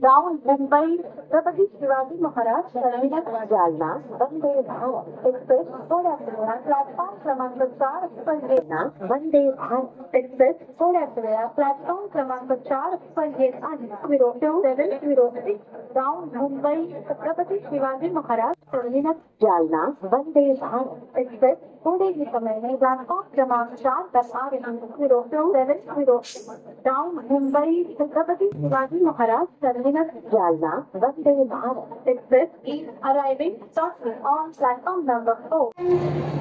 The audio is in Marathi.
जाऊन मुंबई छत्रपती शिवाजी महाराज टर्मिनस जालना वंदे भारत एक्सप्रेस सोड्या वेळात प्लॅटफॉर्म क्रमांक चार स्पर्धेना वंदे भारत एक्सप्रेस थोड्याच वेळा प्लॅटफॉर्म क्रमांक चार स्पर्धेत आणि zero two seven zero six जाऊन मुंबई छत्रपती शिवाजी महाराज टर्मिनस जालना, वंदे भारत एक्सप्रेस थोड़े ही समय में प्लेटफॉर्म क्रमांक चार पर आ रही seven, zero, down, Mumbai, Chhatrapati Shivaji Maharaj, Terminus, Jalna, Vande Bharat Express is arriving on platform number four.